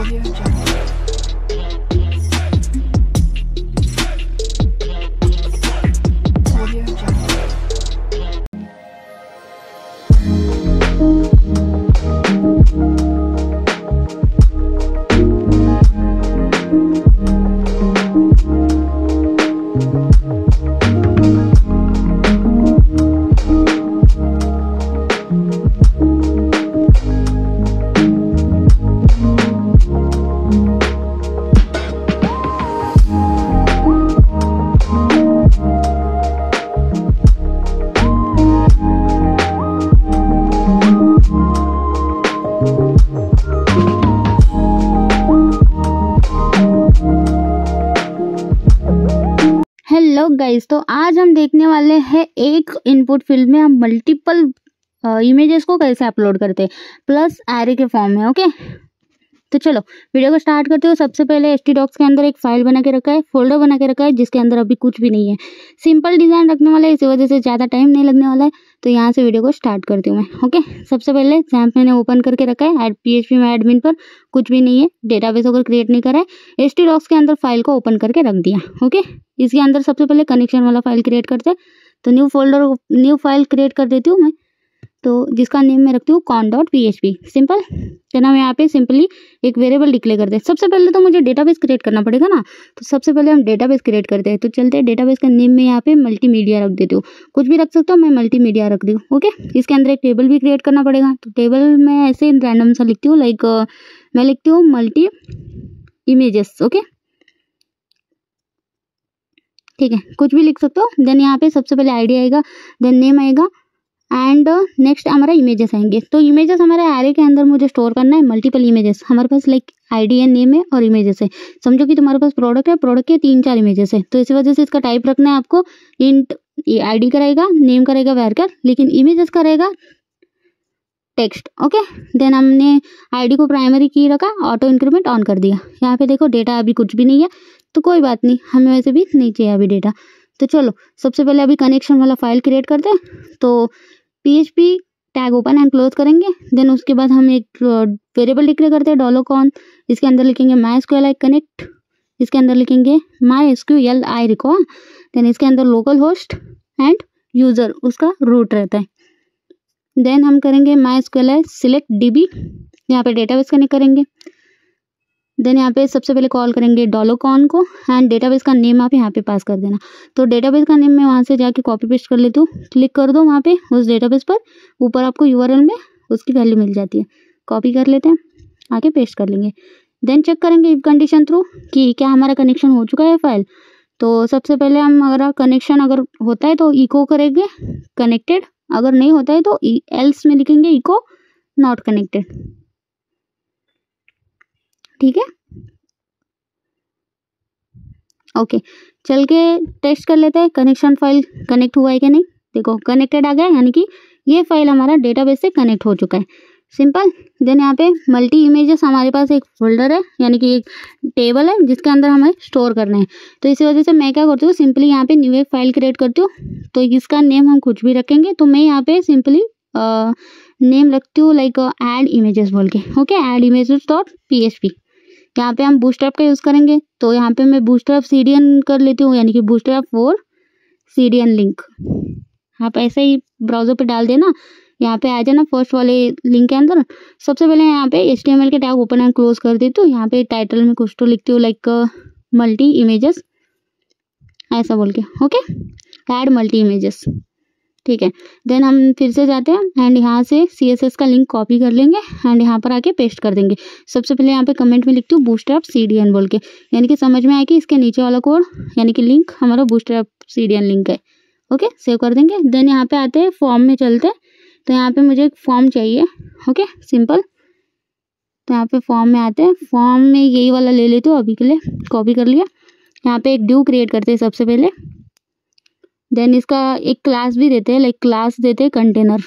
We'll. Multiple images को कैसे upload करते हैं? प्लस एरे के फॉर्म में ओके तो चलो वीडियो को स्टार्ट करते हो सबसे पहले एस टी डॉक्स के अंदर एक फ़ाइल बना के रखा है फोल्डर बना के रखा है, जिसके अंदर अभी कुछ भी नहीं है। सिंपल डिज़ाइन रखने वाला है, इसी वजह से ज़्यादा टाइम नहीं लगने वाला है। तो यहाँ से वीडियो को स्टार्ट करती हूँ मैं ओके सबसे पहले जैम्प मैंने ओपन करके रखा है एड पी एच पी में एडमिन पर कुछ भी नहीं है। डेटाबेस अगर क्रिएट नहीं करा है एस टी डॉक्स के अंदर फ़ाइल को ओपन करके रख दिया ओके इसके अंदर सबसे पहले कनेक्शन वाला फ़ाइल क्रिएट करते हैं। तो new folder new file create कर देती हूँ मैं। तो जिसका नेम मैं रखती हूँ con dot P H P simple तो ना मैं यहाँ पे सिंपली एक वेरिएबल डिक्लेयर करते हैं सबसे पहले तो मुझे डेटाबेस क्रिएट करना पड़ेगा ना। तो सबसे पहले हम डेटाबेस क्रिएट करते हैं। तो चलते हैं डेटाबेस का नेम में यहाँ पे मल्टीमीडिया रख देती हूँ। कुछ भी रख सकता हूँ, मैं मल्टीमीडिया रख दी ओके इसके अंदर एक टेबल भी क्रिएट करना पड़ेगा। तो टेबल मैं ऐसे रैंडम सा लिखती हूँ लाइक मैं लिखती हूँ मल्टी इमेजेस ओके ठीक है। कुछ भी लिख सकते हो। देन यहाँ पे सबसे पहले आईडी आएगा देन नेम आएगा एंड नेक्स्ट हमारा इमेजेस आएँगे। तो इमेजेस हमारे एरे के अंदर मुझे स्टोर करना है मल्टीपल इमेजेस हमारे पास लाइक आईडी है नेम है और इमेजेस है। समझो कि तुम्हारे पास प्रोडक्ट है प्रोडक्ट के तीन चार इमेजेस है। तो इसी वजह से इसका टाइप रखना है आपको। इंट आईडी करेगा नेम का रहेगा करेगा वेरकर लेकिन इमेजेस का रहेगा टेक्स्ट ओके देन हमने आईडी को प्राइमरी की रखा ऑटो इंक्रीमेंट ऑन कर दिया। यहाँ पे देखो डेटा अभी कुछ भी नहीं है। तो कोई बात नहीं, हमें वैसे भी नहीं चाहिए अभी डेटा तो चलो, सबसे पहले अभी कनेक्शन वाला फ़ाइल क्रिएट करते हैं। तो P H P tag open and close करेंगे देन उसके बाद हम एक वेरिएबल डिक्लेयर करते हैं डॉलर कॉन इसके अंदर लिखेंगे माई एस आई कनेक्ट इसके अंदर लिखेंगे my S Q L I RIICO then इसके अंदर लोकल होस्ट एंड यूज़र उसका रूट रहता है। देन हम करेंगे my S Q L I select D B यहाँ पे डेटाबेस कनेक्ट करेंगे। देन यहाँ पे सबसे पहले कॉल करेंगे डॉलर कॉन को एंड डेटाबेस का नेम आप यहाँ पे पास कर देना। तो डेटाबेस का नेम मैं वहाँ से जाके कॉपी पेस्ट कर लेती हूँ। क्लिक कर दो वहाँ पे, उस डेटाबेस पर, ऊपर आपको यूआरएल में उसकी वैल्यू मिल जाती है। कॉपी कर लेते हैं आके पेस्ट कर लेंगे। देन चेक करेंगे इफ़ कंडीशन थ्रू कि क्या हमारा कनेक्शन हो चुका है फ़ाइल तो सबसे पहले हम अगर कनेक्शन अगर होता है तो इको करेंगे कनेक्टेड अगर नहीं होता है तो एल्स में लिखेंगे इको नॉट कनेक्टेड ठीक है? ओके चल के टेस्ट कर लेते हैं कनेक्शन फ़ाइल कनेक्ट हुआ है कि नहीं? देखो कनेक्टेड आ गया, यानी कि ये फ़ाइल हमारा डेटाबेस से कनेक्ट हो चुका है। सिंपल देन यहाँ पे मल्टी इमेजेस हमारे पास एक फोल्डर है, यानी कि एक टेबल है, जिसके अंदर हमें स्टोर करना है। तो इसी वजह से मैं क्या करती हूँ सिंपली यहाँ पे न्यू एक फ़ाइल क्रिएट करती हूँ। तो इसका नेम हम कुछ भी रखेंगे तो मैं यहाँ पे सिंपली नेम रखती हूँ लाइक एड इमेजेस बोल के। Okay add images dot P H P यहाँ पे हम बूस्टअप का यूज़ करेंगे तो यहाँ पे मैं बूस्टअप सी डी एन कर लेती हूँ, यानी कि बूस्टअप फोर सी लिंक आप ऐसे ही ब्राउज़र पे डाल देना, यहाँ पे आ जाना फ़र्स्ट वाले लिंक के अंदर. सबसे पहले यहाँ पे एच टी एम एल के टैग ओपन एंड क्लोज कर देती हूँ, यहाँ पे टाइटल में कुछ तो लिखती हूँ लाइक मल्टी इमेजेस ऐसा बोल के ओके ऐड मल्टी इमेजेस ठीक है। देन हम फिर से जाते हैं एंड यहाँ से सी एस एस का लिंक कॉपी कर लेंगे एंड यहाँ पर आके पेस्ट कर देंगे। सबसे पहले यहाँ पे कमेंट में लिखती हूँ बूस्टअप सी डी एन बोल के। यानी कि समझ में आए कि इसके नीचे वाला कोड यानी कि लिंक हमारा bootstrap C D N link है। ओके सेव कर देंगे। देन यहाँ पे आते हैं फॉर्म में चलते हैं। तो यहाँ पे मुझे एक फॉर्म चाहिए। ओके सिंपल तो यहाँ पे फॉर्म में आते हैं। फॉर्म में यही वाला ले लेते हो अभी के लिए। कॉपी कर लिया। यहाँ पे एक ड्यू क्रिएट करते हैं सबसे पहले। देन इसका एक क्लास भी देते हैं लाइक क्लास देते हैं कंटेनर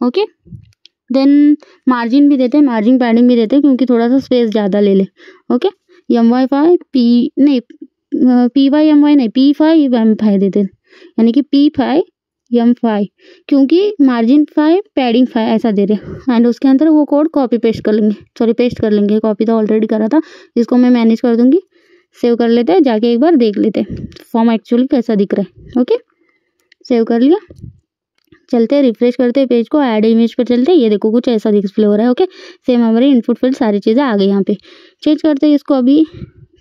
ओके देन मार्जिन भी देते हैं मार्जिन पैडिंग भी देते हैं, क्योंकि थोड़ा सा स्पेस ज़्यादा ले ले. Okay M Y five P नहीं पी वाई एम वाई नहीं पी फाइव एम फाइव देते यानी कि पी फाइव एम फाइव क्योंकि मार्जिन फाइव पैडिंग फाइव ऐसा दे रहे एंड उसके अंदर वो कोड कॉपी पेस्ट कर लेंगे. सॉरी पेस्ट कर लेंगे. कॉपी तो ऑलरेडी करा था इसको मैं मैनेज कर दूँगी. सेव कर लेते हैं, जाके एक बार देख लेते हैं। फॉर्म एक्चुअली कैसा दिख रहा है ओके सेव कर लिया। चलते हैं रिफ्रेश करते हैं पेज को ऐड इमेज पर चलते हैं। ये देखो, कुछ ऐसा डिस्प्ले हो रहा है ओके सेम हमारी इनपुट फ़ील्ड सारी चीज़ें आ गई यहाँ पे। चेंज करते हैं इसको अभी।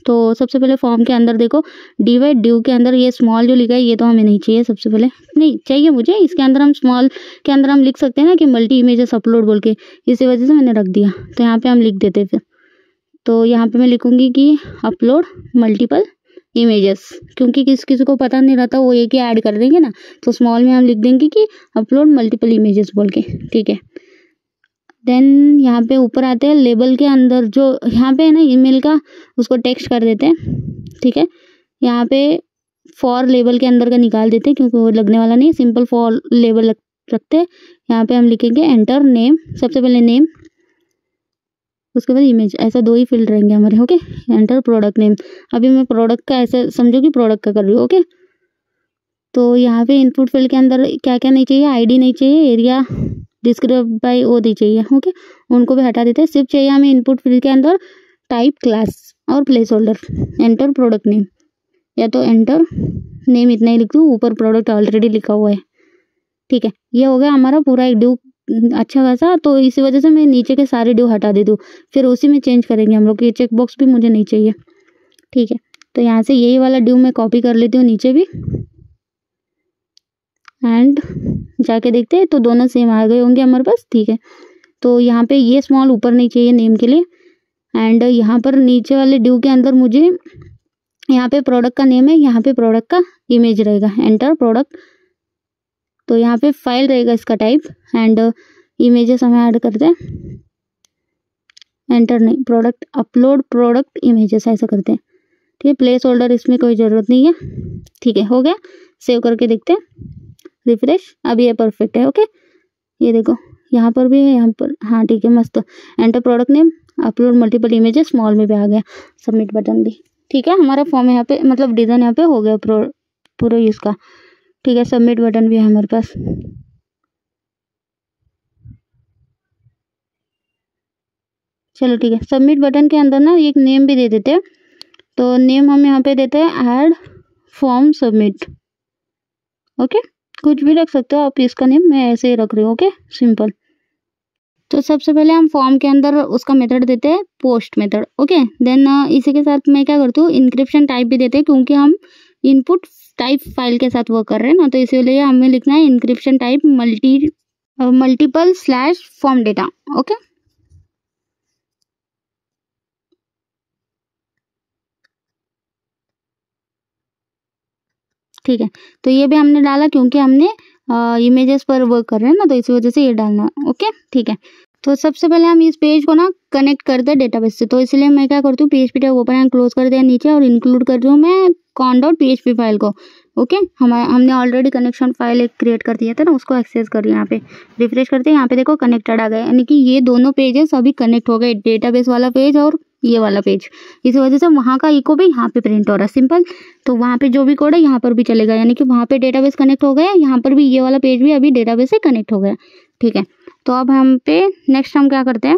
तो सबसे पहले फॉर्म के अंदर देखो डी वाई ड्यू के अंदर ये स्मॉल जो लिखा है, ये तो हमें नहीं चाहिए सबसे पहले। नहीं, चाहिए मुझे, इसके अंदर हम स्मॉल के अंदर हम लिख सकते हैं ना कि मल्टी इमेजेस अपलोड बोल के। इसी वजह से मैंने रख दिया। तो यहाँ पे हम लिख देते फिर। तो यहाँ पे मैं लिखूँगी कि अपलोड मल्टीपल इमेजेस क्योंकि किस, किसी को पता नहीं रहता, वो एक ही ऐड कर देंगे ना तो स्मॉल में हम लिख देंगे कि अपलोड मल्टीपल इमेजेस बोल के, ठीक है? देन यहाँ पे ऊपर आते हैं लेबल के अंदर जो, यहाँ पे है ना ईमेल का, उसको टेक्स्ट कर देते हैं, ठीक है? यहाँ पे फॉर लेबल के अंदर का निकाल देते हैं, क्योंकि वो लगने वाला नहीं सिंपल फॉर लेबल रखते हैं। यहाँ पे हम लिखेंगे एंटर नेम सबसे पहले नेम उसके बाद इमेज ऐसा दो ही फ़ील्ड रहेंगे हमारे ओके एंटर प्रोडक्ट नेम अभी मैं प्रोडक्ट का ऐसा समझो कि प्रोडक्ट का कर रही हूँ ओके तो यहाँ पे इनपुट फ़ील्ड के अंदर क्या क्या नहीं चाहिए? आईडी नहीं चाहिए area describe by O D चाहिए ओके उनको भी हटा देते हैं, सिर्फ़ चाहिए हमें इनपुट फ़ील्ड के अंदर टाइप क्लास और placeholder enter product name या तो एंटर नेम इतना ही लिख दूँ, ऊपर प्रोडक्ट ऑलरेडी लिखा हुआ है। ठीक है, ये हो गया हमारा पूरा एक ड्यू अच्छा खासा तो इसी वजह से मैं नीचे के सारे ड्यू हटा दे दूँ फिर उसी में चेंज करेंगे हम लोग ये चेक बॉक्स भी मुझे नहीं चाहिए। ठीक है तो यहाँ से यही वाला ड्यू मैं कॉपी कर लेती हूँ नीचे भी। एंड जाके देखते हैं तो दोनों सेम आ गए होंगे हमारे पास। ठीक है तो यहाँ पे ये स्मॉल ऊपर नहीं चाहिए नेम के लिए। एंड यहाँ पर नीचे वाले ड्यू के अंदर मुझे यहाँ पे प्रोडक्ट का नेम है, यहाँ पे प्रोडक्ट का इमेज रहेगा। एंटर प्रोडक्ट तो यहाँ पे फ़ाइल रहेगा इसका टाइप एंड इमेजेस हमें ऐड करते हैं। एंटर नहीं प्रोडक्ट अपलोड प्रोडक्ट इमेजेस ऐसा करते हैं। ठीक है प्लेस होल्डर इसमें कोई ज़रूरत नहीं है। ठीक है, हो गया। सेव करके देखते हैं। रिफ्रेश अभी ये परफेक्ट है ओके ये देखो, यहाँ पर भी है, यहाँ पर हाँ ठीक है, मस्त। Enter product name upload multiple images small में भी आ गया। सबमिट बटन भी। ठीक है, हमारा फॉर्म यहाँ पे मतलब डिज़ाइन यहाँ पे हो गया पूरा यूज़ इसका ठीक है सबमिट बटन भी है हमारे पास। चलो ठीक है सबमिट बटन के अंदर ना एक नेम भी दे देते हैं। तो नेम हम यहाँ पे देते हैं ऐड फॉर्म सबमिट ओके कुछ भी रख सकते हो आप, इसका नेम मैं ऐसे ही रख रही हूँ ओके सिंपल तो सबसे पहले हम फॉर्म के अंदर उसका मेथड देते हैं पोस्ट मेथड ओके देन इसी के साथ मैं क्या करती हूँ इंक्रिप्शन टाइप भी देते हैं, क्योंकि हम इनपुट टाइप फ़ाइल के साथ वर्क कर रहे हैं ना तो इसीलिए हमें लिखना है encryption type multi multiple slash form data okay ठीक है तो ये भी हमने डाला क्योंकि हमने इमेजेस पर वर्क कर रहे हैं ना तो इसी वजह से ये डालना ओके ठीक है तो सबसे पहले हम इस पेज को ना कनेक्ट करते हैं डेटाबेस से। तो इसलिए मैं क्या करती हूँ P H P type open and close कर दिया नीचे और इंक्लूड कर रही हूँ मैं con dot P H P file को। ओके हम, हमने ऑलरेडी कनेक्शन फ़ाइल एक क्रिएट कर दिया था ना, उसको एक्सेस कर यहाँ पे। रिफ्रेश करते हैं, यहाँ पे देखो कनेक्टेड आ गए यानी कि ये दोनों पेजेस अभी कनेक्ट हो गए डेटाबेस वाला पेज और ये वाला पेज इस वजह से वहाँ का इको भी यहाँ पे प्रिंट हो रहा है सिंपल तो वहाँ पे जो भी कोड है, यहाँ पर भी चलेगा। यानी कि वहाँ पे डेटाबेस कनेक्ट हो गया, यहाँ पर भी ये वाला पेज भी अभी डेटाबेस से कनेक्ट हो गया। ठीक है? तो अब हम पे नेक्स्ट हम क्या करते हैं?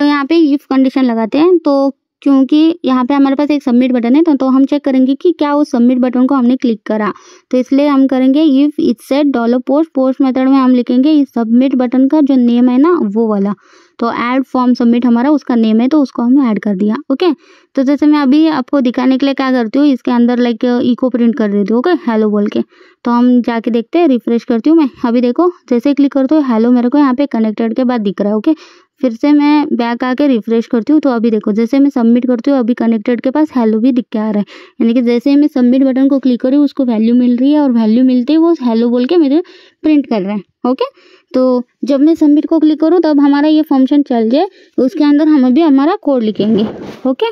तो यहाँ पे इफ़ कंडीशन लगाते हैं तो क्योंकि यहाँ पे हमारे पास एक सबमिट बटन है तो, तो हम चेक करेंगे कि क्या उस सबमिट बटन को हमने क्लिक करा। तो इसलिए हम करेंगे isset dollar post post method में हम लिखेंगे इस सबमिट बटन का जो नेम है ना वो वाला। तो ऐड फॉर्म सबमिट हमारा उसका नेम है तो उसको हमने ऐड कर दिया ओके तो जैसे मैं अभी आपको दिखाने के लिए क्या करती हूँ, इसके अंदर लाइक इको प्रिंट कर देती हूँ ओके हेलो बोल के। तो हम जाके देखते हैं रिफ्रेश करती हूँ मैं। अभी देखो, जैसे क्लिक करती हूँ हेलो मेरे को यहाँ पे कनेक्टेड के बाद दिख रहा है ओके फिर से मैं बैक आके रिफ्रेश करती हूँ तो अभी देखो, जैसे मैं सबमिट करती हूँ, अभी कनेक्टेड के पास हेलो भी दिख के आ रहा है। यानी कि जैसे मैं सबमिट बटन को क्लिक करी, उसको वैल्यू मिल रही है, और वैल्यू मिलते ही वो हेलो बोल के मेरे प्रिंट कर रहे हैं ओके तो जब मैं सबमिट को क्लिक करूँ, तब हमारा ये फ़ंक्शन चल जाए, उसके अंदर हम अभी हमारा कोड लिखेंगे ओके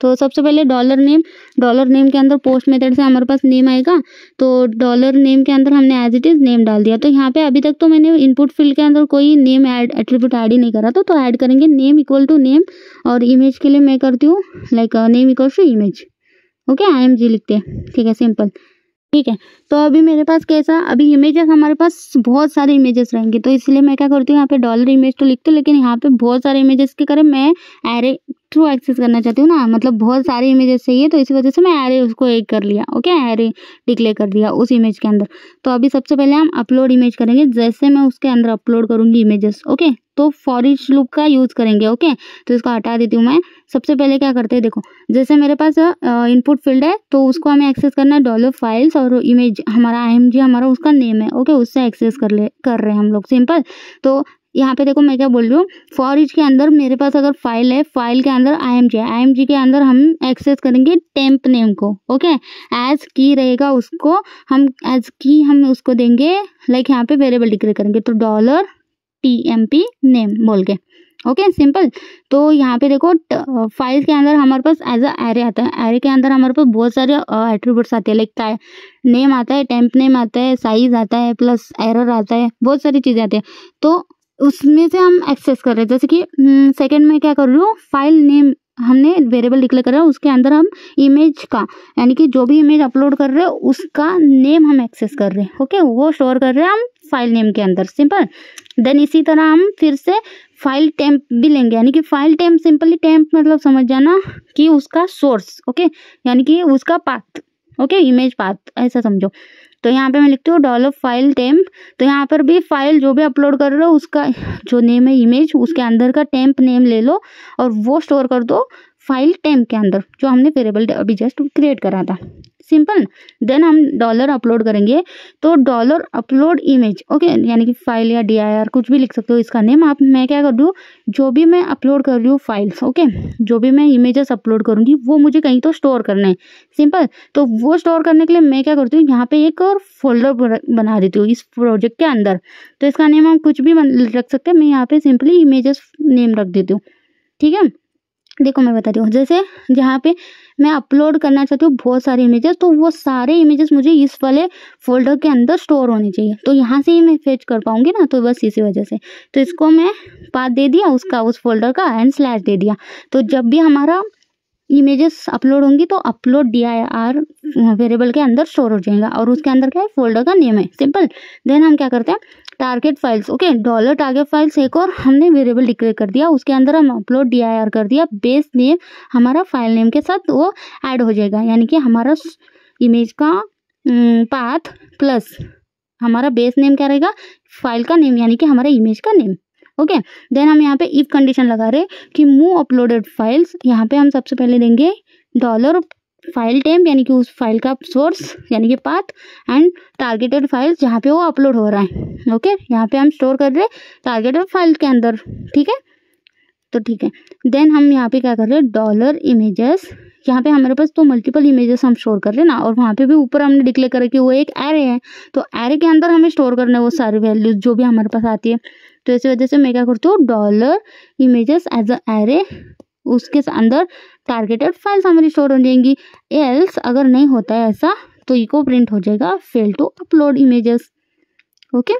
तो सबसे पहले डॉलर नेम डॉलर नेम के अंदर पोस्ट मेथड से हमारे पास नेम आएगा। तो डॉलर नेम के अंदर हमने एज इट इज़ नेम डाल दिया। तो यहाँ पे अभी तक तो मैंने इनपुट फ़ील्ड के अंदर कोई नेम ऐड एट्रीब्यूट ऐड ही नहीं करा था। तो ऐड करेंगे नेम इक्वल टू नेम और इमेज के लिए मैं करती हूँ like name equal to image okay I M G लिखते हैं। ठीक है सिंपल ठीक है तो अभी मेरे पास कैसा, अभी इमेजेस हमारे पास बहुत सारे इमेजेस रहेंगे। तो इसलिए मैं क्या करती हूँ, यहाँ पे डॉलर इमेज तो लिखती हूँ, लेकिन यहाँ पे बहुत सारे इमेजेस के करें मैं एरे थ्रू एक्सेस करना चाहती हूँ ना मतलब बहुत सारे इमेजेस चाहिए तो इसी वजह से मैं एरे उसको एक कर लिया ओके एरे डिक्लेयर कर दिया उस इमेज के अंदर। तो अभी सबसे पहले हम अपलोड इमेज करेंगे, जैसे मैं उसके अंदर अपलोड करूँगी इमेजेस ओके तो फॉर इच लुक का यूज़ करेंगे ओके तो इसको हटा देती हूँ मैं। सबसे पहले क्या करते हैं, देखो, जैसे मेरे पास इनपुट फ़ील्ड है तो उसको हमें एक्सेस करना है डॉलर फाइल्स और इमेज हमारा आई हमारा उसका नेम है ओके उससे एक्सेस कर ले, कर रहे हैं हम लोग सिंपल तो यहाँ पे देखो मैं क्या बोल रही हूँ? फॉर इच के अंदर मेरे पास अगर फ़ाइल है फ़ाइल के अंदर आई एम जी आई एम जी के अंदर हम एक्सेस करेंगे टेम्प नेम को ओके एज की रहेगा उसको हम एज की हम उसको देंगे लाइक यहाँ पे वेरिएबल डिक्लेयर करेंगे तो dollar T M P name बोल के ओके सिंपल तो यहाँ पे देखो फ़ाइल के अंदर हमारे पास एज अ एरे आता है। एरे के अंदर हमारे पास बहुत सारे एट्रीब्यूट्स आते हैं लाइक नेम आता है टेम्प नेम आता है साइज़ आता है प्लस एरर आता है, बहुत सारी चीज़ें आती है। तो उसमें से हम एक्सेस कर रहे हैं। जैसे कि सेकंड में क्या कर रही हूँ? फ़ाइल नेम हमने वेरिएबल डिक्लेयर करा, उसके अंदर हम इमेज का, यानी कि जो भी इमेज अपलोड कर रहे हैं, उसका नेम हम एक्सेस कर रहे हैं। ओके वो स्टोर कर रहे हैं हम फ़ाइल नेम के अंदर। सिंपल देन इसी तरह हम फिर से फ़ाइल टेम्प भी लेंगे। यानी कि फ़ाइल टेम्प सिंपली टेम्प मतलब समझ जाना कि उसका सोर्स ओके यानी कि उसका पाथ ओके इमेज पाथ ऐसा समझो। तो यहाँ पे मैं लिखती हूँ डॉलर फ़ाइल टेम्प तो यहाँ पर भी फ़ाइल जो भी अपलोड कर रहे हो, उसका जो नेम है इमेज उसके अंदर का टेम्प नेम ले लो और वो स्टोर कर दो फ़ाइल टेम्प के अंदर, जो हमने वेरिएबल अभी जस्ट क्रिएट करा था। सिंपल देन हम डॉलर अपलोड करेंगे। तो डॉलर अपलोड इमेज ओके यानी कि फ़ाइल या डी कुछ भी लिख सकते हो इसका नेम आप, मैं क्या कर दूँ जो भी मैं अपलोड कर रही हूँ फाइल्स ओके जो भी मैं इमेजेस अपलोड करूँगी, वो मुझे कहीं तो स्टोर करना है। सिंपल तो वो स्टोर करने के लिए मैं क्या करती हूँ? यहाँ पे एक और फोल्डर बना देती हूँ इस प्रोजेक्ट के अंदर। तो इसका नेम हम कुछ भी रख सकते हैं। मैं यहाँ पे सिंपली इमेजेस नेम रख देती हूँ। ठीक है? देखो मैं बताती हूँ, जैसे जहाँ पे मैं अपलोड करना चाहती हूँ बहुत सारे इमेजेस तो वो सारे इमेजेस मुझे इस वाले फोल्डर के अंदर स्टोर होने चाहिए। तो यहाँ से ही मैं फेच कर पाऊँगी ना तो बस इसी वजह से। तो इसको मैं पाथ दे दिया, उसका, उस फोल्डर का एंड स्लैश दे दिया। तो जब भी हमारा इमेजेस अपलोड होंगी तो upload D I R variable के अंदर स्टोर हो जाएगा और उसके अंदर क्या है, फोल्डर का नेम है। सिंपल। देन हम क्या करते हैं, target files. Okay, dollar target files एक और हमने वेरिएबल डिक्लेयर कर दिया। उसके अंदर हम अपलोड डी आई आर कर दिया। बेस नेम हमारा फ़ाइल नेम के साथ वो ऐड हो जाएगा। यानी कि हमारा इमेज का पाथ प्लस हमारा बेस नेम क्या रहेगा, फ़ाइल का नेम, यानी कि हमारा इमेज का नेम। ओके देन हम यहाँ पे इफ़ कंडीशन लगा रहे कि मूव अपलोडेड फाइल्स यहाँ पे हम सबसे पहले देंगे डॉलर फ़ाइल टेम्प यानी कि उस फ़ाइल का सोर्स यानी कि पाथ एंड टारगेटेड फ़ाइल जहाँ पे वो अपलोड हो रहा है। ओके यहाँ पे हम स्टोर कर रहे टारगेटेड फ़ाइल के अंदर। ठीक है? तो ठीक है। देन हम यहाँ पे क्या कर रहे हैं? डॉलर इमेजेस यहाँ पे हमारे पास तो मल्टीपल इमेजेस हम स्टोर कर रहे हैं ना, और वहाँ पे भी ऊपर हमने डिक्लेयर करा कि वो एक एरे है। तो एरे के अंदर हमें स्टोर करना है वो सारी वैल्यूज़ जो भी हमारे पास आती है। तो इसी वजह से मैं क्या करती हूँ dollar images as a array उसके अंदर टारगेटेड फाइल्स हमारी स्टोर हो जाएँगी। एल्स अगर नहीं होता है ऐसा तो इको प्रिंट हो जाएगा fail to upload images okay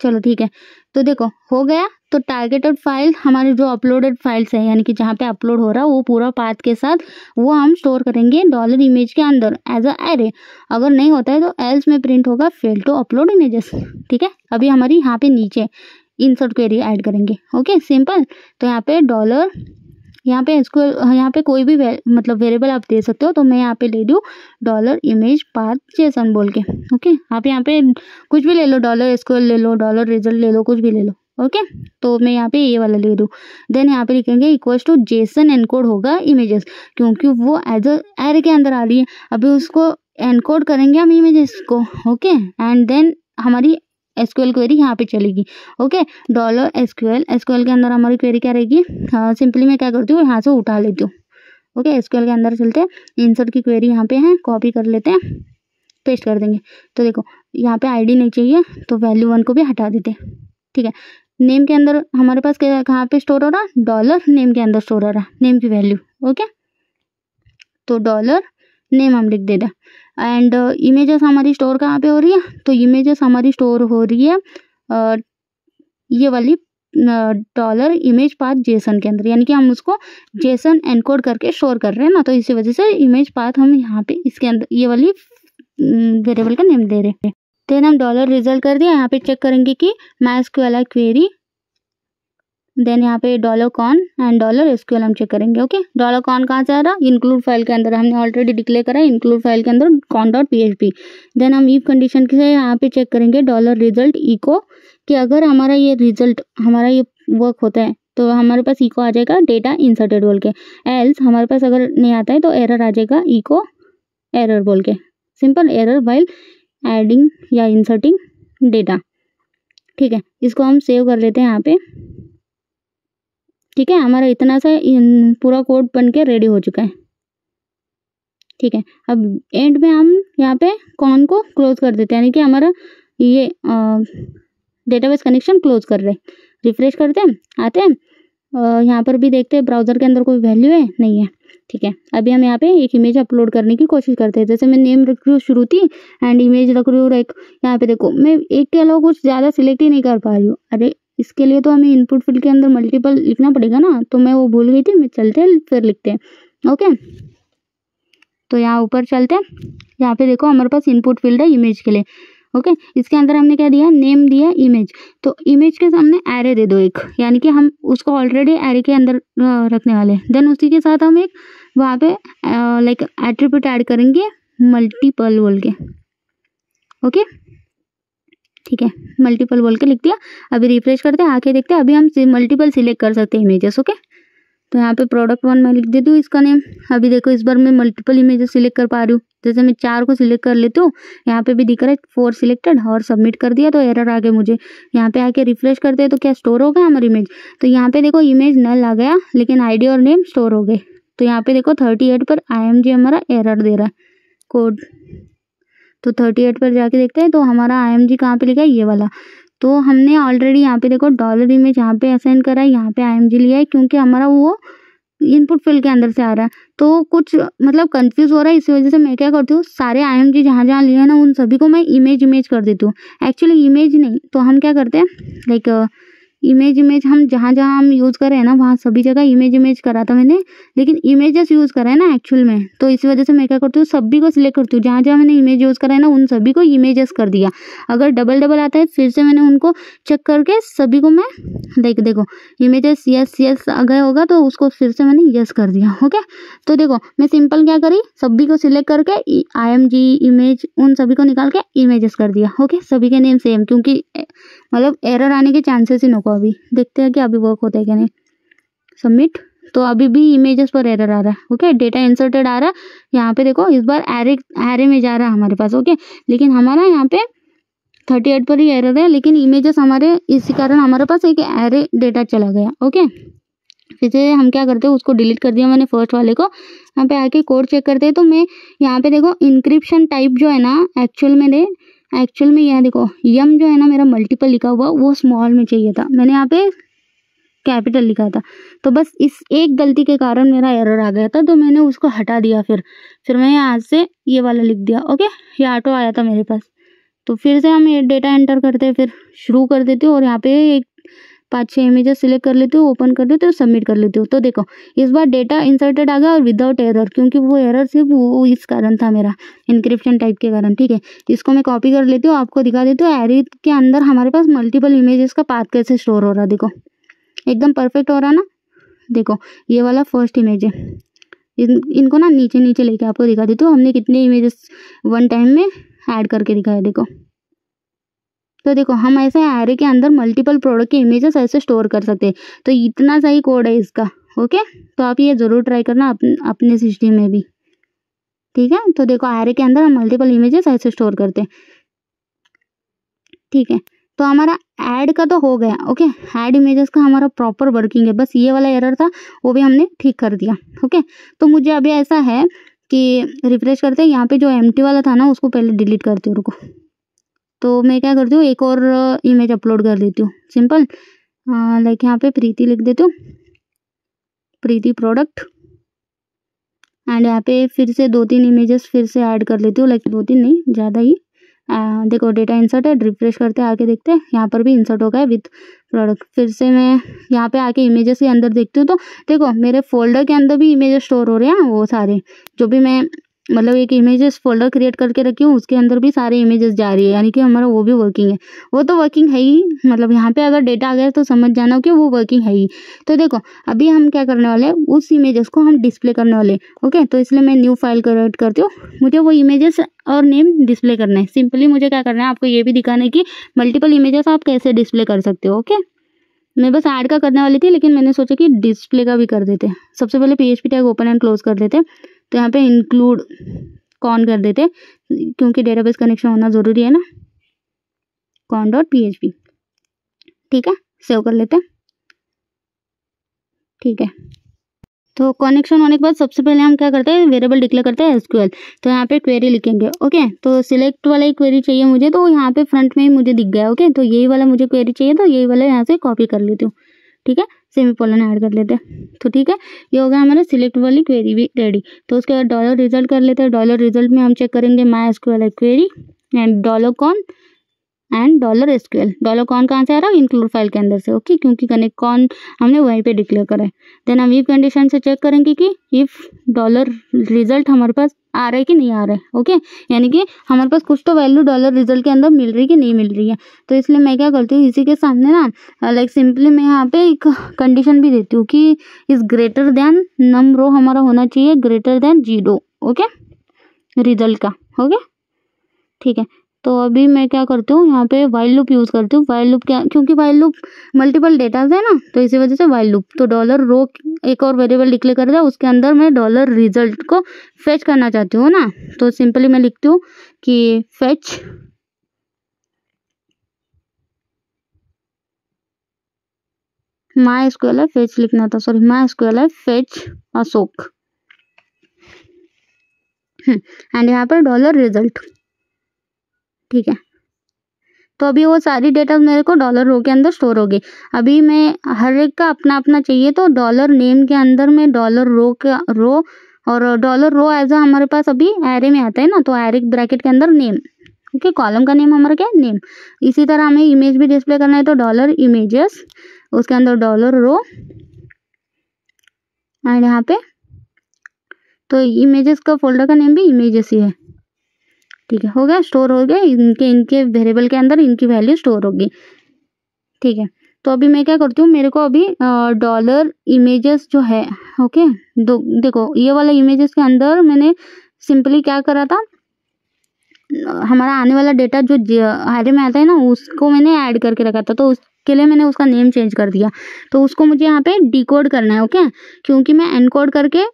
चलो ठीक है। तो देखो, हो गया। तो टारगेटेड फ़ाइल हमारे जो अपलोडेड फाइल्स है यानी कि जहाँ पे अपलोड हो रहा है वो पूरा पाथ के साथ वो हम स्टोर करेंगे डॉलर इमेज के अंदर एज अ एरे अगर नहीं होता है तो एल्स में प्रिंट होगा फेल टू अपलोड इमेजेस ठीक है? अभी हमारी यहाँ पे नीचे इंसर्ट क्वेरी ऐड करेंगे। ओके सिंपल तो यहाँ पे डॉलर यहाँ पे इसको यहाँ पे कोई भी वे, मतलब वेरिएबल आप दे सकते हो तो मैं यहाँ पे ले दूँ डॉलर इमेज पाथ जेसन बोल के। ओके आप यहाँ पे कुछ भी ले लो डॉलर स्क्वेल ले लो डॉलर रिज़ल्ट ले लो कुछ भी ले लो। ओके? तो मैं यहाँ पे ये वाला ले दूँ। देन यहाँ पे लिखेंगे इक्वल्स टू जेसन एनकोड होगा इमेजेस क्योंकि वो एज अ एर के अंदर आ रही है। अभी उसको एनकोड करेंगे हम इमेजेस को, ओके? एंड देन हमारी एसक्यूएल क्वेरी यहाँ पे चलेगी, okay? Dollar S SQL SQL के अंदर हमारी क्वेरी क्या रहेगी? सिंपली मैं क्या करती हूँ, यहाँ से उठा लेती हूँ, ओके? एसक्यूएल के अंदर चलते हैं इंसर्ट की क्वेरी यहाँ पे है कॉपी कर लेते हैं पेस्ट कर देंगे। तो देखो, यहाँ पे आईडी नहीं चाहिए तो वैल्यू वन को भी हटा देते हैं, ठीक है? नेम के अंदर हमारे पास कहाँ पे स्टोर हो रहा? डॉलर नेम के अंदर स्टोर हो रहा। नेम की वैल्यू ओके तो डॉलर नेम हम लिख देते एंड इमेजेस हमारी स्टोर कहाँ पे हो रही है? तो इमेजेस हमारी स्टोर हो रही है uh, ये वाली डॉलर इमेज पाथ जेसन के अंदर। यानी कि हम उसको जेसन एनकोड करके स्टोर कर रहे हैं ना तो इसी वजह से इमेज पाथ हम यहाँ पे इसके अंदर ये वाली वेरिएबल का नेम दे रहे हैं। देन हम डॉलर रिज़ल्ट कर दिया। यहाँ पे चेक करेंगे कि माई क्वेरी देन यहाँ पे dollar con and dollar SQL हम चेक करेंगे ओके डॉलर कॉन कहाँ से आ रहा? इंक्लूड फ़ाइल के अंदर। हमने ऑलरेडी डिक्लेयर करा इंक्लूड फ़ाइल के अंदर con dot P H P then हम ईफ कंडीशन से यहाँ पे चेक करेंगे डॉलर रिज़ल्ट इको कि अगर हमारा ये रिज़ल्ट हमारा ये वर्क होता है तो हमारे पास इको आ जाएगा डेटा इंसर्टेड बोल के। एल्स हमारे पास अगर नहीं आता है तो एरर आ जाएगा इको एरर बोल के। सिंपल एरर वाइल एडिंग या इंसर्टिंग डेटा ठीक है, इसको हम सेव कर लेते हैं यहाँ पे। ठीक है, हमारा इतना सा पूरा कोड बन के रेडी हो चुका है। ठीक है, अब एंड में हम यहाँ पे कॉन को क्लोज कर देते हैं, यानी कि हमारा ये डेटाबेस कनेक्शन क्लोज कर रहे हैं। रिफ्रेश करते हैं, आते हैं। यहाँ पर भी देखते हैं ब्राउज़र के अंदर कोई वैल्यू है? नहीं है। ठीक है? अभी हम यहाँ पे एक इमेज अपलोड करने की कोशिश करते हैं। जैसे मैं नेम रख रही हूँ श्रुति एंड इमेज रख रही हूँ एक यहाँ पे देखो, मैं एक के अलावा कुछ ज़्यादा सिलेक्ट ही नहीं कर पा रही हूँ। अरे, इसके लिए तो हमें इनपुट फ़ील्ड के अंदर मल्टीपल लिखना पड़ेगा ना? तो मैं वो भूल गई थी, मैं चलते हैं, फिर लिखते हैं। ओके तो यहाँ ऊपर चलते हैं। यहाँ पे देखो हमारे पास इनपुट फ़ील्ड है इमेज के लिए। ओके? इसके अंदर हमने क्या दिया? नेम दिया इमेज तो इमेज के सामने एरे दे दो एक। यानी कि हम उसको ऑलरेडी एरे के अंदर रखने वाले देन उसी के साथ हम एक वहाँ पे लाइक एट्रीब्यूट ऐड करेंगे मल्टीपल बोल के। ओके? ठीक है। मल्टीपल बोल के लिख दिया। अभी रिफ्रेश करते हैं, आके देखते हैं। अभी हम मल्टीपल सिलेक्ट कर सकते हैं इमेजेस ओके? तो यहाँ पे प्रोडक्ट वन मैं लिख देती हूँ इसका नेम अभी देखो, इस बार मैं मल्टीपल इमेजेस सिलेक्ट कर पा रही हूँ। जैसे मैं चार को सिलेक्ट कर लेती हूँ। यहाँ पे भी दिख रहा है फोर सिलेक्टेड और सबमिट कर दिया तो एरर आ गया मुझे। यहाँ पे आके रिफ्रेश करते हैं तो क्या स्टोर हो गया हमारी इमेज तो यहाँ पे देखो इमेज नल आ गया, लेकिन आईडी और नेम स्टोर हो गए। तो यहाँ पे देखो थर्टी एट पर आई हमारा एरर दे रहा है। कोड तो थर्टी एट पर जाके देखते हैं तो हमारा आई एम जी कहाँ पर लिखा है? ये वाला। तो हमने ऑलरेडी यहाँ पे देखो डॉलर इमेज यहाँ पे असाइन करा है, यहाँ पे आई एम जी लिया है, क्योंकि हमारा वो इनपुट फ़ील्ड के अंदर से आ रहा है। तो कुछ मतलब कंफ्यूज हो रहा है, इसी वजह से मैं क्या करती हूँ, सारे आई एम जी जहाँ जहाँ लिए ना, उन सभी को मैं इमेज इमेज कर देती हूँ। एक्चुअली इमेज नहीं तो हम क्या करते हैं लाइक इमेज इमेज हम जहाँ जहाँ हम यूज़ कर रहे हैं ना, वहाँ सभी जगह इमेज इमेज करा था मैंने। लेकिन इमेजेस यूज़ करा है ना एक्चुअल में। तो इस वजह से मैं क्या करती हूँ, सभी को सिलेक्ट करती हूँ। जहाँ जहाँ मैंने इमेज यूज़ करा है ना, उन सभी को इमेजेस कर दिया। अगर डबल डबल आता है, फिर से मैंने उनको चेक करके सभी को मैं देख देखो इमेजेस यस यस अगर होगा तो उसको फिर से मैंने यस कर दिया ओके तो देखो, मैं सिंपल क्या करी? सभी को सिलेक्ट करके आई एम जी इमेज उन सभी को निकाल के इमेजेस कर दिया ओके सभी के नेम सेम क्योंकि मतलब एरर आने के चांसेस ही नको अभी। देखते हैं कि अभी वर्क होता है क्या नहीं। सबमिट तो अभी भी इमेजेस पर एरर आ रहा है ओके डेटा इंसर्टेड आ रहा है। यहाँ पे देखो, इस बार एरे एरे में जा रहा है हमारे पास ओके लेकिन हमारा यहाँ पे थर्टी एट पर ही एरर है, लेकिन इमेजेस हमारे, इसी कारण हमारे पास एक एरे डेटा चला गया ओके फिर से हम क्या करते हैं, उसको डिलीट कर दिया मैंने फ़र्स्ट वाले को। यहाँ पे आके कोड चेक करते हैं तो मैं यहाँ पे देखो इंक्रिप्शन टाइप जो है ना एक्चुअल में दे एक्चुअल में यह देखो, यम जो है ना मेरा मल्टीपल लिखा हुआ, वो स्मॉल में चाहिए था। मैंने यहाँ पे कैपिटल लिखा था। तो बस इस एक गलती के कारण मेरा एरर आ गया था तो मैंने उसको हटा दिया फिर। फिर मैं यहाँ से ये वाला लिख दिया ओके ये ऑटो आया था मेरे पास। तो फिर से हम ये डेटा एंटर करते फिर शुरू कर देते और यहाँ पे एक पाँच छः इमेजेस सिलेक्ट कर लेती हूँ ओपन कर देती हूँ सबमिट कर लेती हूँ। तो देखो, इस बार डेटा इंसर्टेड आ गया और विदाउट एरर क्योंकि वो एरर सिर्फ़ वो इस कारण था मेरा इंक्रिप्शन टाइप के कारण, ठीक है? इसको मैं कॉपी कर लेती हूँ, आपको दिखा देती हूँ एरी के अंदर हमारे पास मल्टीपल इमेजेस का पाथ कैसे स्टोर हो रहा है, देखो। एकदम परफेक्ट हो रहा ना? देखो, ये वाला फ़र्स्ट इमेज है। इन, इनको ना नीचे नीचे लेके आपको दिखा देती हूँ, हमने कितने इमेजेस वन टाइम में ऐड करके दिखाया, देखो। तो देखो, हम ऐसे एरे के अंदर मल्टीपल प्रोडक्ट के इमेजेस ऐसे स्टोर कर सकते हैं। तो इतना सही कोड है इसका ओके तो आप ये ज़रूर ट्राई करना अपने अपने सिस्टम में भी, ठीक है? तो देखो एरे के अंदर हम मल्टीपल इमेजेस ऐसे स्टोर करते हैं, ठीक है? तो हमारा ऐड का तो हो गया ओके ऐड इमेजेस का हमारा प्रॉपर वर्किंग है, बस ये वाला एरर था, वो भी हमने ठीक कर दिया ओके तो मुझे अभी ऐसा है कि रिफ्रेश करते हैं, यहाँ पे जो एम वाला था ना, उसको पहले डिलीट करते हो, रुको। तो मैं क्या करती हूँ एक और इमेज अपलोड कर देती हूँ। सिंपल लाइक यहाँ पे प्रीति लिख देती हूँ। प्रीति प्रोडक्ट एंड यहाँ पे फिर से दो तीन इमेजेस फिर से ऐड कर लेती हूँ लाइक दो तीन नहीं ज़्यादा ही। आ, देखो डेटा इंसर्ट है रिफ्रेश करते आके देखते हैं। यहाँ पर भी इंसर्ट हो गया है विथ प्रोडक्ट फिर से मैं यहाँ पे आके इमेजेस के अंदर देखती हूँ तो देखो मेरे फोल्डर के अंदर भी इमेजेस स्टोर हो रहे हैं वो सारे। जो भी मैं मतलब एक इमेजेस फोल्डर क्रिएट करके रखी हूँ, उसके अंदर भी सारे इमेजेस जा रही है, यानी कि हमारा वो भी वर्किंग है। वो तो वर्किंग है ही मतलब यहाँ पे अगर डेटा आ गया तो समझ जाना कि वो वर्किंग है ही। तो देखो, अभी हम क्या करने वाले हैं, उस इमेजेस को हम डिस्प्ले करने वाले ओके तो इसलिए मैं न्यू फ़ाइल क्रिएट करती हूँ। मुझे वो इमेजेस और नेम डिस्प्ले करना है। सिंपली मुझे क्या करना है, आपको ये भी दिखाना है कि मल्टीपल इमेजेस आप कैसे डिस्प्ले कर सकते हो ओके मैं बस ऐड का करने वाली थी, लेकिन मैंने सोचा कि डिस्प्ले का भी कर देते सबसे पहले P H P tag open and close कर देते तो यहाँ पे इंक्लूड कॉन कर देते क्योंकि डेटाबेस कनेक्शन होना ज़रूरी है ना। Con dot P H P ठीक है सेव कर लेते ठीक है। तो कनेक्शन होने के बाद सबसे पहले हम क्या करते हैं वेरिएबल डिक्लेयर करते हैं एसक्यूएल तो यहाँ पे क्वेरी लिखेंगे ओके तो सिलेक्ट वाला ही क्वेरी चाहिए मुझे तो यहाँ पे फ्रंट में ही मुझे दिख गया ओके तो यही वाला मुझे क्वेरी चाहिए तो यही वाला यहाँ से कॉपी कर लेती हूँ, ठीक है? सेमीकोलन ऐड कर लेते हैं तो ठीक है? ये हो गया हमारा सिलेक्ट वाली क्वेरी भी रेडी तो उसके बाद डॉलर रिज़ल्ट कर लेते हैं डॉलर रिज़ल्ट में हम चेक करेंगे my SQL query and dollar con and dollar SQL dollar con कहाँ से आ रहा है? इंक्लूड फ़ाइल के अंदर से ओके okay? क्योंकि कनेक्ट कौन हमने वहीं पे डिक्लेयर करा है। देन हम इफ़ कंडीशन से चेक करेंगे कि इफ़ डॉलर रिज़ल्ट हमारे पास आ रहा है कि नहीं आ रहा है ओके okay? यानी कि हमारे पास कुछ तो वैल्यू डॉलर रिज़ल्ट के अंदर मिल रही है कि नहीं मिल रही है। तो इसलिए मैं क्या करती हूँ, इसी के सामने ना लाइक सिंपली मैं यहाँ पे एक कंडीशन भी देती हूँ कि is greater than num row हमारा होना चाहिए greater than zero okay result का ओके ठीक है। तो अभी मैं क्या करती हूँ, यहाँ पे वाइल लूप यूज़ करती हूँ। वाइल लूप क्या, क्योंकि वाइल लूप मल्टीपल डेटाज है ना तो इसी वजह से वाइल लूप तो डॉलर रो एक और वेरिएबल डिक्लेयर कर दिया उसके अंदर मैं डॉलर रिज़ल्ट को फेच करना चाहती हूँ ना। तो सिंपली मैं लिखती हूँ कि फेच माई स्क्वेल है फेच लिखना था सॉरी माई स्क्वेल है फेच अशोक। एंड यहाँ पर डॉलर रिज़ल्ट ठीक है। तो अभी वो सारी डेटा मेरे को डॉलर रो के अंदर स्टोर होगी अभी मैं हर एक का अपना अपना चाहिए तो डॉलर नेम के अंदर में डॉलर रो का रो और डॉलर रो एज अ हमारे पास अभी एरे में आता है ना तो एरिक ब्रैकेट के अंदर नेम ओके कॉलम का नेम हमारा क्या है? नेम इसी तरह हमें इमेज भी डिस्प्ले करना है तो डॉलर इमेजेस उसके अंदर डॉलर रो एंड यहाँ पे तो इमेजेस का फोल्डर का नेम भी इमेजेस ही है। ठीक है, हो गया स्टोर हो गया, इनके इनके वेरिएबल के अंदर इनकी वैल्यू स्टोर होगी। ठीक है तो अभी मैं क्या करती हूँ, मेरे को अभी डॉलर इमेजेस जो है ओके दो, देखो, ये वाला इमेजेस के अंदर मैंने सिंपली क्या करा था, हमारा आने वाला डेटा जो आरे में आता है ना, उसको मैंने ऐड करके रखा था तो उसके लिए मैंने उसका नेम चेंज कर दिया। तो उसको मुझे यहाँ पे डिकोड करना है ओके क्योंकि मैं एनकोड करके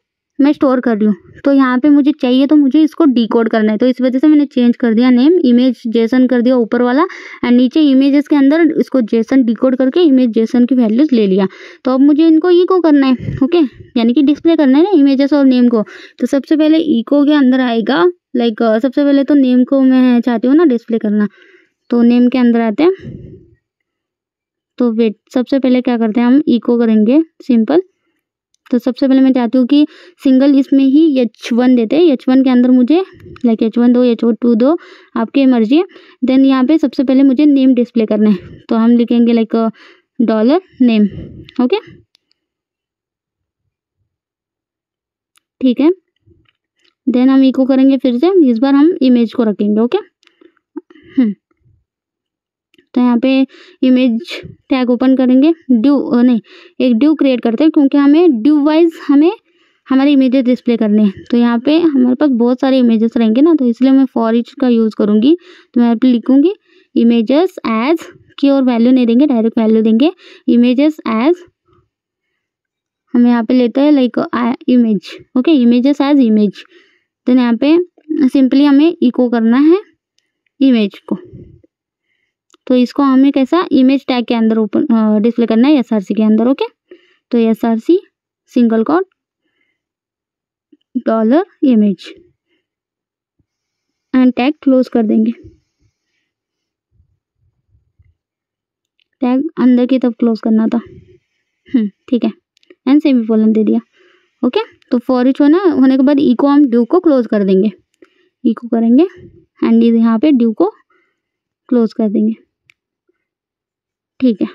मैं स्टोर कर रही हूँ। तो यहाँ पे मुझे चाहिए तो मुझे इसको डिकोड करना है। तो इस वजह से मैंने चेंज कर दिया नेम इमेज जेसन कर दिया ऊपर वाला एंड नीचे इमेजेस के अंदर इसको जेसन डिकोड करके इमेज जेसन की वैल्यूज़ ले लिया। तो अब मुझे इनको ईको करना है ओके यानी कि डिस्प्ले करना है ना इमेजेस और नेम को। तो सबसे पहले ईको के अंदर आएगा लाइक सबसे पहले तो नेम को मैं चाहती हूँ ना डिस्प्ले करना। तो नेम के अंदर आते हैं। तो वेट सबसे पहले क्या करते हैं हम? इको करेंगे सिंपल तो सबसे पहले मैं चाहती हूँ कि सिंगल इसमें ही एच वन देते हैं। एच वन के अंदर मुझे लाइक एच वन दो एच टू दो, आपकी मर्ज़ी देन यहाँ पे सबसे पहले मुझे नेम डिस्प्ले करना है। तो हम लिखेंगे लाइक डॉलर नेम ओके ठीक है। देन हम इको करेंगे फिर से। इस बार हम इमेज को रखेंगे ओके हम्म। तो यहाँ पे इमेज टैग ओपन करेंगे। ड्यू नहीं, एक ड्यू क्रिएट करते हैं क्योंकि हमें ड्यू वाइज हमें हमारे इमेजेस डिस्प्ले करने हैं। तो यहाँ पे हमारे पास बहुत सारे इमेजेस रहेंगे ना तो इसलिए मैं फॉर इच का यूज़ करूँगी। तो मैं यहाँ पर लिखूँगी इमेजेस एज की और वैल्यू नहीं देंगे डायरेक्ट वैल्यू देंगे। इमेजेस एज हमें यहाँ पे लेते हैं like image okay images as image then यहाँ पे सिंपली हमें इको करना है इमेज को। तो इसको हमें कैसा इमेज टैग के अंदर ओपन डिस्प्ले करना है एसआरसी के अंदर ओके तो SRC single quote dollar image and tag close कर देंगे। टैग अंदर की तरफ़ क्लोज करना था। हम्म, ठीक है। एंड सेमी फोलन दे दिया ओके तो फॉर इच होना होने के बाद इको हम ड्यू को क्लोज कर देंगे। इको करेंगे एंड यहाँ पे ड्यू को क्लोज कर देंगे। ठीक है।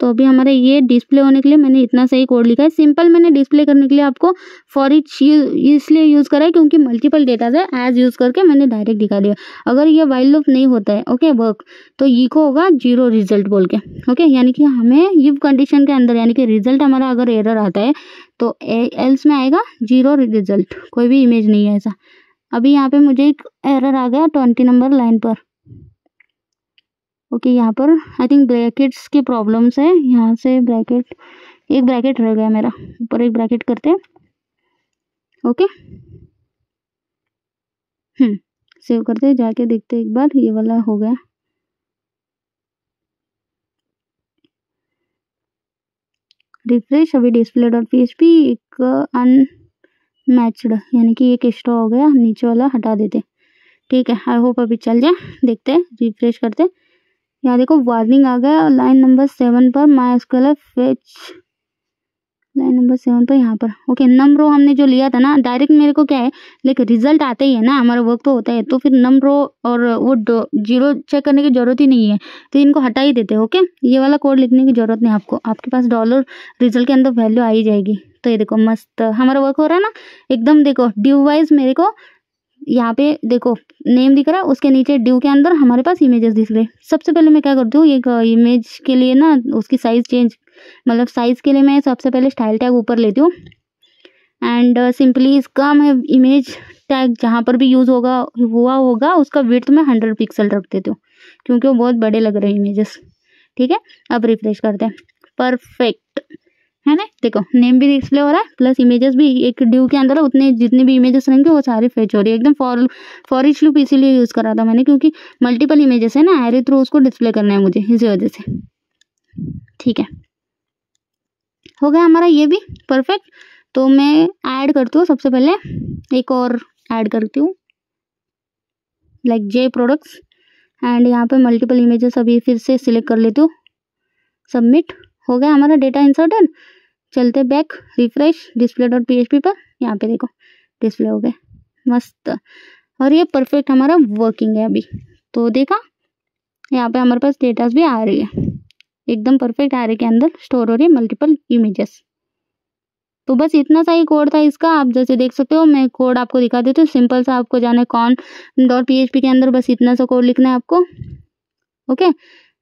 तो अभी हमारा ये डिस्प्ले होने के लिए मैंने इतना सही कोड लिखा है। सिंपल मैंने डिस्प्ले करने के लिए आपको फॉर इच इसलिए यूज़ करा है क्योंकि मल्टीपल डेटा है एज यूज़ करके मैंने डायरेक्ट दिखा दिया। अगर ये वाइल लूप नहीं होता है ओके वर्क तो ई को होगा ज़ीरो रिज़ल्ट बोल के ओके यानी कि हमें इफ़ कंडीशन के अंदर, यानी कि रिज़ल्ट हमारा अगर एरर आता है तो एल्स में आएगा ज़ीरो रिज़ल्ट कोई भी इमेज नहीं है ऐसा। अभी यहाँ पे मुझे एक एरर आ गया ट्वेंटी नंबर लाइन पर। ओके, यहाँ पर आई थिंक ब्रैकेट्स की प्रॉब्लम्स है। यहाँ से ब्रैकेट एक ब्रैकेट रह गया मेरा। ऊपर एक ब्रैकेट करते हैं। ओके? हम्म सेव करते हैं। जाके देखते हैं एक बार। ये वाला हो गया। रिफ्रेश अभी display dot P H P एक अनमैच्ड यानी कि एक एक्स्ट्रा हो गया। नीचे वाला हटा देते। ठीक है आई होप अभी चल जाए। देखते हैं। रिफ्रेश करते यहाँ देखो वार्निंग आ गया और लाइन नंबर सेवन पर my SQL fetch line number seven पर, यहाँ पर। ओके नम रो हमने जो लिया था ना डायरेक्ट मेरे को क्या है लेकिन रिज़ल्ट आते ही है ना, हमारा वर्क तो होता है तो फिर नम रो और वो ज़ीरो चेक करने की ज़रूरत ही नहीं है तो इनको हटा ही देते ओके ये वाला कोड लिखने की ज़रूरत नहीं आपको। आपके पास डॉलर रिज़ल्ट के अंदर वैल्यू आ ही जाएगी। तो ये देखो, मस्त, हमारा वर्क हो रहा है ना? एकदम देखो ड्यू वाइज मेरे को यहाँ पे देखो नेम दिख रहा है, उसके नीचे ड्यू के अंदर हमारे पास इमेजेस दिख रहे सबसे पहले मैं क्या करती हूँ, एक इमेज के लिए ना, उसकी साइज़ चेंज मतलब साइज़ के लिए मैं सबसे पहले स्टाइल टैग ऊपर लेती हूँ। एंड सिंपली इसका मैं इमेज टैग जहाँ पर भी यूज़ होगा, हुआ होगा, उसका विथ में हंड्रेड पिक्सल रख देती हूँ, क्योंकि वो बहुत बड़े लग रहे हैं इमेजेस ठीक है? अब रिफ्रेश करते हैं। परफेक्ट है ना? देखो नेम भी डिस्प्ले हो रहा है प्लस इमेजेस भी एक ड्यू के अंदर उतने जितने भी इमेजेस रहेंगे, वो सारे फेच हो रही है। एकदम फॉर फॉरिश लूप इसीलिए यूज़ करा था मैंने, क्योंकि मल्टीपल इमेजेस है ना एरे थ्रू उसको डिस्प्ले करना है मुझे, इसी वजह से। ठीक है। हो गया हमारा ये भी परफेक्ट तो मैं ऐड करती हूँ सबसे पहले, एक और ऐड करती हूँ लाइक जे प्रोडक्ट्स एंड यहाँ पे मल्टीपल इमेजेस अभी फिर से सिलेक्ट कर लेती हूँ। सबमिट हो गया हमारा डेटा इंसर्टेड चलते back refresh display dot PHP पर। यहाँ पे देखो डिस्प्ले हो गए मस्त। और ये परफेक्ट हमारा वर्किंग है अभी। तो देखा, यहाँ पे हमारे पास डेटास भी आ रही है। एकदम परफेक्ट आ रही के अंदर स्टोर हो रही है मल्टीपल इमेजेस तो बस इतना सा ही कोड था इसका। आप जैसे देख सकते हो, मैं कोड आपको दिखा देती हूँ। सिंपल सा आपको जाना है कॉन डॉट पीएचपी के अंदर। बस इतना सा कोड लिखना है आपको। ओके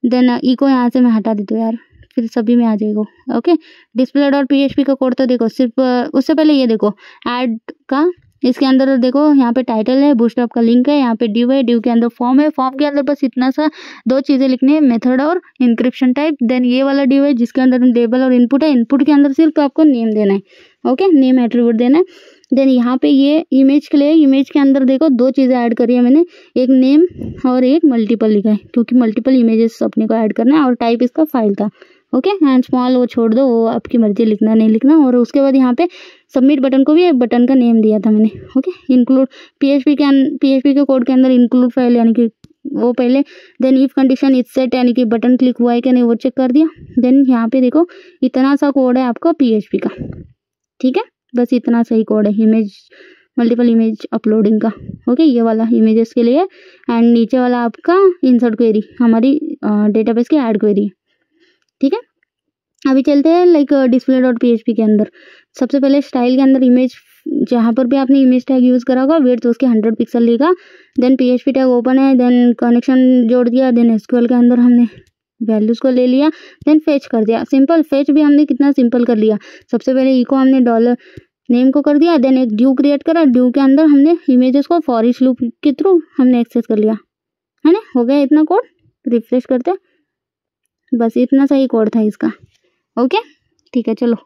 देन ई को यहाँ से मैं हटा देती हूँ यार। फिर सभी में आ जाएगा। ओके डिस्प्ले डॉट पी का कोड तो देखो, सिर्फ़ उससे पहले ये देखो ऐड का, इसके अंदर देखो, यहाँ पे टाइटल है बूस्टअप का लिंक है, यहाँ पे ड्यू है ड्यू के अंदर फॉर्म है फॉर्म के अंदर बस इतना सा दो चीज़ें लिखनी है मेथड और इंक्रिप्शन टाइप देन ये वाला ड्यू है, जिसके अंदर लेबल और इनपुट है इनपुट के अंदर सिर्फ़ आपको नेम देना है। ओके नेम एट्रीब्यूट देना है। देन यहाँ पे ये इमेज के लिए इमेज के अंदर देखो, दो चीज़ें ऐड करी है मैंने, एक नेम और एक मल्टीपल लिखा है, क्योंकि मल्टीपल इमेजेस अपने को ऐड करना है, और टाइप इसका फ़ाइल था। ओके एंड स्मॉल वो छोड़ दो, वो आपकी मर्ज़ी, लिखना नहीं लिखना। और उसके बाद यहाँ पे सबमिट बटन को भी, एक बटन का नेम दिया था मैंने। ओके इंक्लूड पीएचपी के पीएचपी के कोड के अंदर इंक्लूड फ़ाइल यानी कि वो पहले then if condition isset यानी कि बटन क्लिक हुआ है क्या नहीं, वो चेक कर दिया। देन यहाँ पे देखो, इतना सा कोड है आपका पीएचपी का। ठीक है? बस इतना सही कोड है इमेज मल्टीपल इमेज अपलोडिंग का। ओके ये वाला इमेजेस के लिए एंड नीचे वाला आपका इंसर्ट क्वेरी हमारी डेटाबेस की ऐड क्वेरी ठीक है? अभी चलते हैं लाइक डिस्प्ले डॉट पीएचपी के अंदर। सबसे पहले स्टाइल के अंदर इमेज जहाँ पर भी आपने इमेज टैग यूज़ करा होगा वेट तो उसके हंड्रेड पिक्सल लेगा। Then P H P tag open है देन कनेक्शन जोड़ दिया देन एसक्यूएल के अंदर हमने वैल्यूज़ को ले लिया देन फेच कर दिया। सिंपल फेच भी हमने कितना सिंपल कर लिया। सबसे पहले इको हमने डॉलर नेम को कर दिया देन एक ड्यू क्रिएट करा। ड्यू के अंदर हमने इमेजेस को फॉरिश लूप के थ्रू हमने एक्सेस कर लिया। है ना? हो गया इतना कोड रिफ्रेश करते बस इतना सा ही कोड था इसका। ओके? ठीक है, चलो।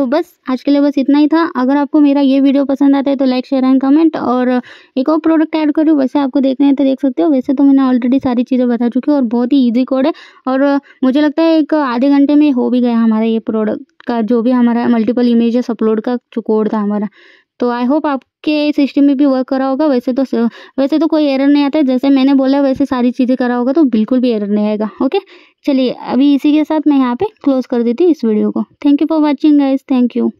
तो बस, आज के लिए बस इतना ही था। अगर आपको मेरा ये वीडियो पसंद आता है तो लाइक, शेयर एंड कमेंट, और एक और प्रोडक्ट ऐड करूँ। वैसे आपको देखना है तो देख सकते हो। वैसे तो मैंने ऑलरेडी सारी चीज़ें बता चुकी हूँ और बहुत ही इजी कोड है। और मुझे लगता है एक आधे घंटे में हो भी गया हमारा ये प्रोडक्ट का, जो भी हमारा मल्टीपल इमेजेस अपलोड का जो कोड था हमारा। तो आई होप आपके सिस्टम में भी वर्क करा होगा। वैसे तो वैसे तो कोई एरर नहीं आता। है जैसे मैंने बोला, वैसे सारी चीज़ें करा होगा तो बिल्कुल भी एरर नहीं आएगा। ओके चलिए, अभी इसी के साथ मैं यहाँ पे क्लोज कर देती हूँ इस वीडियो को। Thank you for watching guys thank you